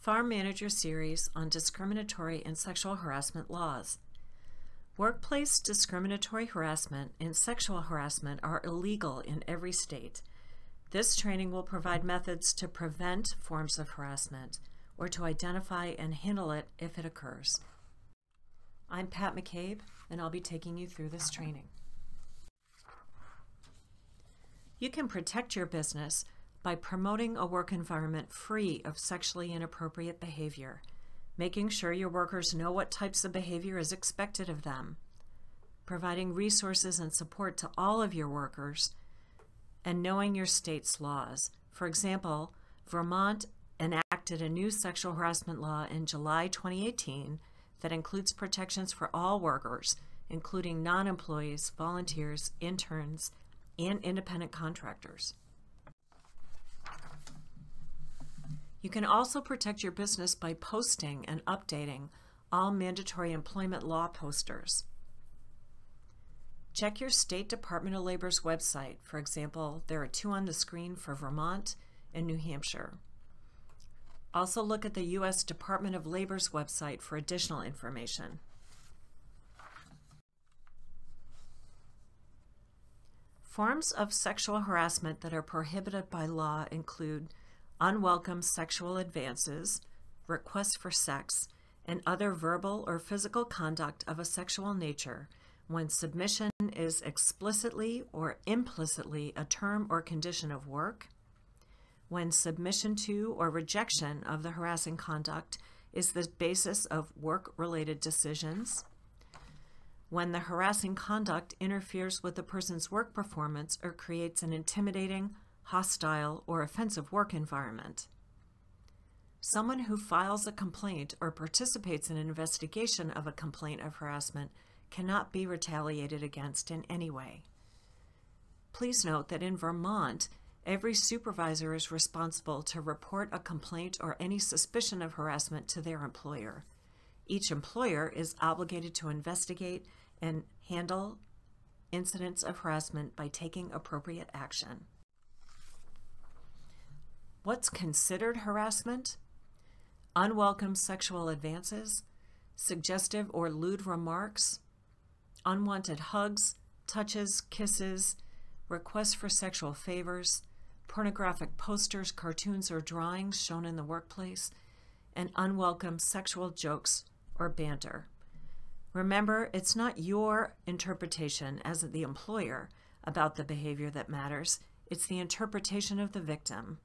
Farm Manager Series on Discriminatory and Sexual Harassment Laws. Workplace discriminatory harassment and sexual harassment are illegal in every state. This training will provide methods to prevent forms of harassment or to identify and handle it if it occurs. I'm Pat McCabe, and I'll be taking you through this training. You can protect your business by promoting a work environment free of sexually inappropriate behavior, making sure your workers know what types of behavior is expected of them, providing resources and support to all of your workers, and knowing your state's laws. For example, Vermont enacted a new sexual harassment law in July 2018 that includes protections for all workers, including non employees, volunteers, interns, and independent contractors. You can also protect your business by posting and updating all mandatory employment law posters. Check your State Department of Labor's website. For example, there are two on the screen for Vermont and New Hampshire. Also look at the U.S. Department of Labor's website for additional information. Forms of sexual harassment that are prohibited by law include unwelcome sexual advances, requests for sex, and other verbal or physical conduct of a sexual nature when submission is explicitly or implicitly a term or condition of work, when submission to or rejection of the harassing conduct is the basis of work related decisions, when the harassing conduct interferes with the person's work performance or creates an intimidating, hostile, or offensive work environment. Someone who files a complaint or participates in an investigation of a complaint of harassment cannot be retaliated against in any way. Please note that in Vermont, every supervisor is responsible to report a complaint or any suspicion of harassment to their employer. Each employer is obligated to investigate and handle incidents of harassment by taking appropriate action. What's considered harassment? Unwelcome sexual advances, suggestive or lewd remarks, unwanted hugs, touches, kisses, requests for sexual favors, pornographic posters, cartoons, or drawings shown in the workplace, and unwelcome sexual jokes or banter. Remember, it's not your interpretation as the employer about the behavior that matters, it's the interpretation of the victim.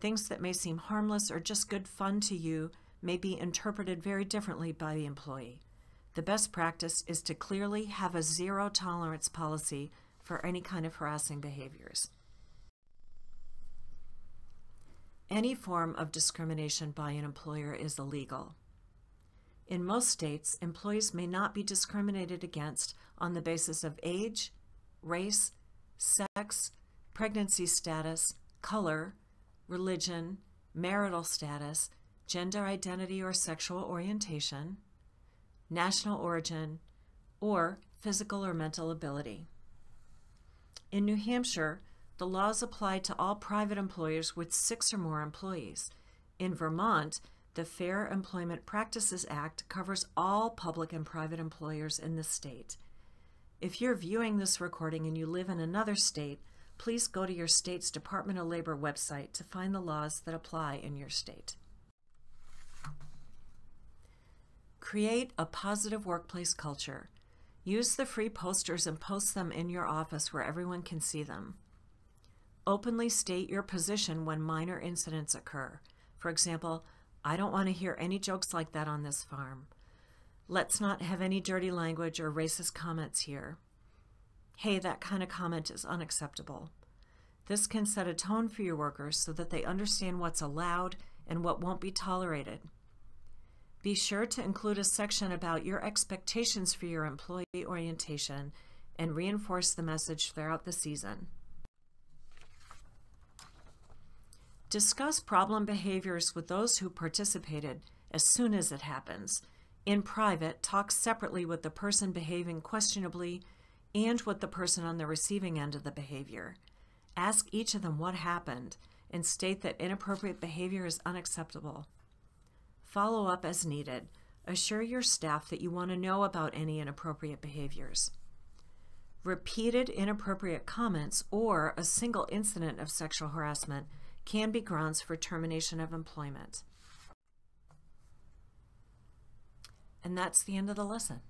Things that may seem harmless or just good fun to you may be interpreted very differently by the employee. The best practice is to clearly have a zero tolerance policy for any kind of harassing behaviors. Any form of discrimination by an employer is illegal. In most states, employees may not be discriminated against on the basis of age, race, sex, pregnancy status, color, religion, marital status, gender identity or sexual orientation, national origin, or physical or mental ability. In New Hampshire, the laws apply to all private employers with six or more employees. In Vermont, the Fair Employment Practices Act covers all public and private employers in the state. If you're viewing this recording and you live in another state, please go to your state's Department of Labor website to find the laws that apply in your state. Create a positive workplace culture. Use the free posters and post them in your office where everyone can see them. Openly state your position when minor incidents occur. For example, I don't want to hear any jokes like that on this farm. Let's not have any dirty language or racist comments here. Hey, that kind of comment is unacceptable. This can set a tone for your workers so that they understand what's allowed and what won't be tolerated. Be sure to include a section about your expectations for your employee orientation and reinforce the message throughout the season. Discuss problem behaviors with those who participated as soon as it happens. In private, talk separately with the person behaving questionably and with the person on the receiving end of the behavior. Ask each of them what happened and state that inappropriate behavior is unacceptable. Follow up as needed. Assure your staff that you want to know about any inappropriate behaviors. Repeated inappropriate comments or a single incident of sexual harassment can be grounds for termination of employment. And that's the end of the lesson.